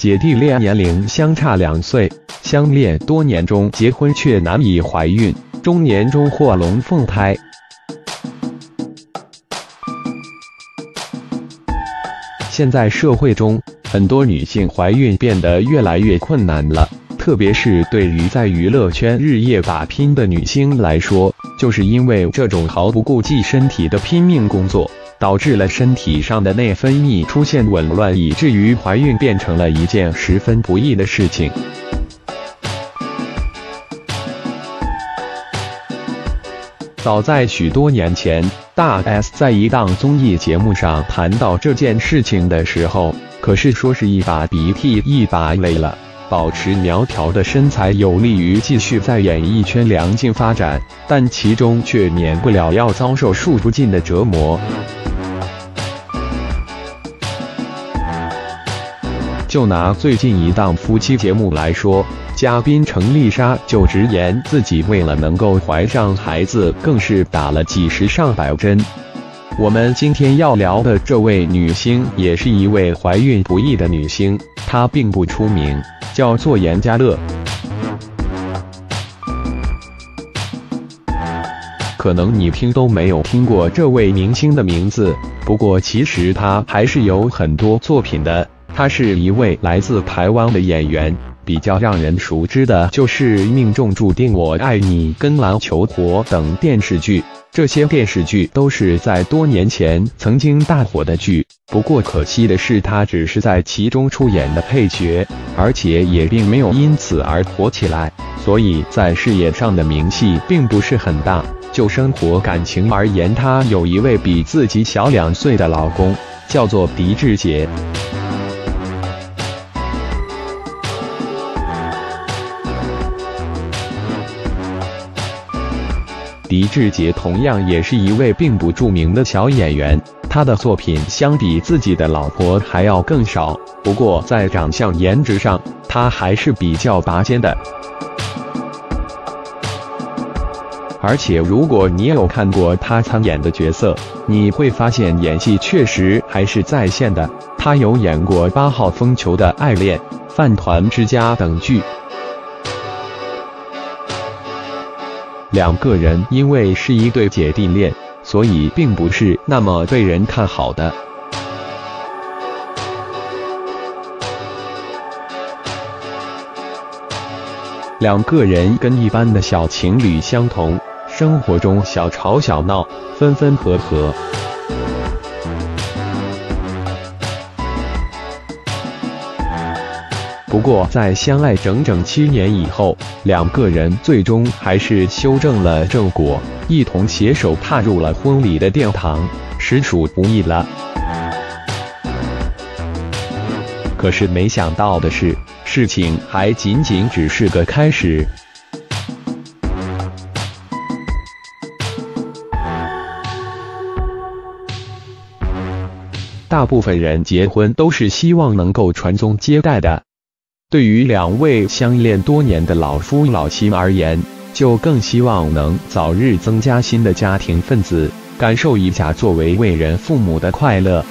姐弟恋年龄相差两岁，相恋多年中结婚却难以怀孕，中年中获龙凤胎。现在社会中，很多女性怀孕变得越来越困难了，特别是对于在娱乐圈日夜打拼的女星来说，就是因为这种毫不顾忌身体的拼命工作。导致了身体上的内分泌出现紊乱，以至于怀孕变成了一件十分不易的事情。早在许多年前，大 S 在一档综艺节目上谈到这件事情的时候，可是说是一把鼻涕一把泪了。保持苗条的身材有利于继续在演艺圈良性发展，但其中却免不了要遭受数不尽的折磨。就拿最近一档夫妻节目来说，嘉宾程丽莎就直言自己为了能够怀上孩子，更是打了几十上百针。我们今天要聊的这位女星，也是一位怀孕不易的女星，她并不出名，叫做严家乐。可能你听都没有听过这位明星的名字，不过其实她还是有很多作品的。他是一位来自台湾的演员，比较让人熟知的就是《命中注定我爱你》跟《篮球火》等电视剧。这些电视剧都是在多年前曾经大火的剧，不过可惜的是，他只是在其中出演的配角，而且也并没有因此而火起来，所以在事业上的名气并不是很大。就生活感情而言，他有一位比自己小两岁的老公，叫做狄志杰。狄志杰同样也是一位并不著名的小演员，他的作品相比自己的老婆还要更少。不过在长相颜值上，他还是比较拔尖的。而且如果你有看过他参演的角色，你会发现演戏确实还是在线的。他有演过《八号风球的爱恋》《饭团之家》等剧。两个人因为是一对姐弟恋，所以并不是那么被人看好的。两个人跟一般的小情侣相同，生活中小吵小闹，分分合合。不过，在相爱整整七年以后，两个人最终还是修正了正果，一同携手踏入了婚礼的殿堂，实属不易了。可是没想到的是，事情还仅仅只是个开始。大部分人结婚都是希望能够传宗接代的。对于两位相恋多年的老夫老妻而言，就更希望能早日增加新的家庭分子，感受一下作为为人父母的快乐。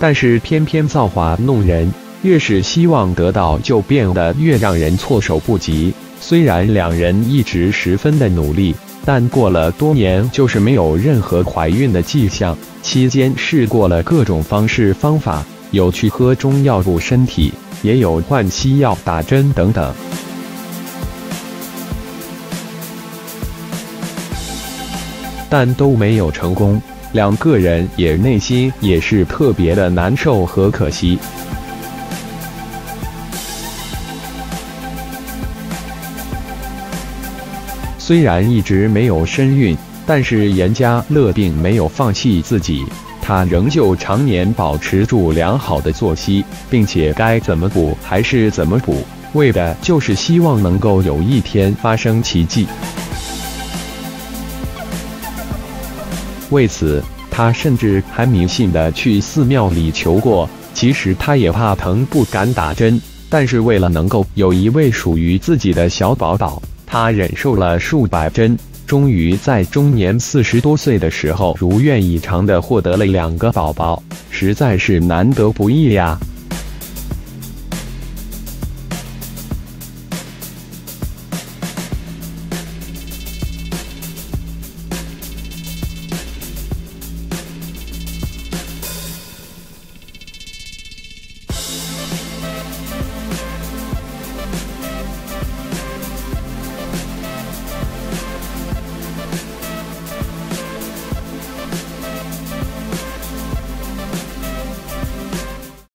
但是偏偏造化弄人，越是希望得到，就变得越让人措手不及。虽然两人一直十分的努力，但过了多年，就是没有任何怀孕的迹象。期间试过了各种方式方法。有去喝中药补身体，也有换西药打针等等，但都没有成功。两个人也内心也是特别的难受和可惜。虽然一直没有身孕，但是严家乐并没有放弃自己。他仍旧常年保持住良好的作息，并且该怎么补还是怎么补，为的就是希望能够有一天发生奇迹。为此，他甚至还迷信的去寺庙里求过。其实他也怕疼，不敢打针，但是为了能够有一位属于自己的小宝宝，他忍受了数百针。终于在中年四十多岁的时候如愿以偿的获得了两个宝宝，实在是难得不易呀。